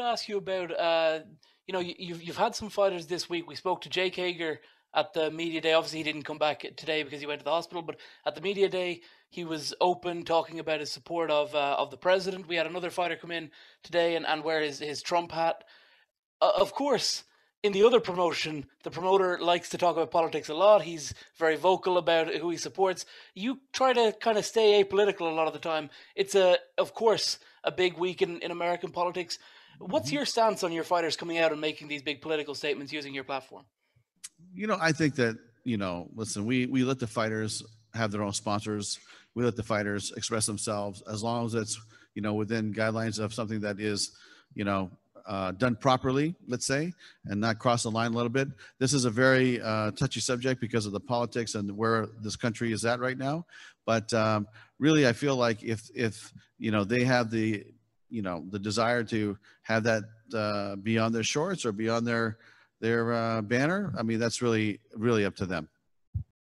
ask you about, uh, you know, you, you've you've had some fighters this week. We spoke to Jake Hager at the media day. Obviously, he didn't come back today because he went to the hospital. But at the media day, he was open, talking about his support of uh, of the president. We had another fighter come in today and, and wear his, his Trump hat. Uh, of course, in the other promotion, the promoter likes to talk about politics a lot. He's very vocal about who he supports. You try to kind of stay apolitical a lot of the time. It's a, of course, a big week in, in American politics. What's mm-hmm. your stance on your fighters coming out and making these big political statements using your platform? You know, I think that you know, listen, we we let the fighters have their own sponsors. We let the fighters express themselves as long as it's you know within guidelines of something that is you know uh, done properly, let's say, and not cross the line a little bit. This is a very uh, touchy subject because of the politics and where this country is at right now. But um, really, I feel like if if you know they have the you know the desire to have that uh, be on their shorts or be on their their uh, banner, I mean that's really really up to them.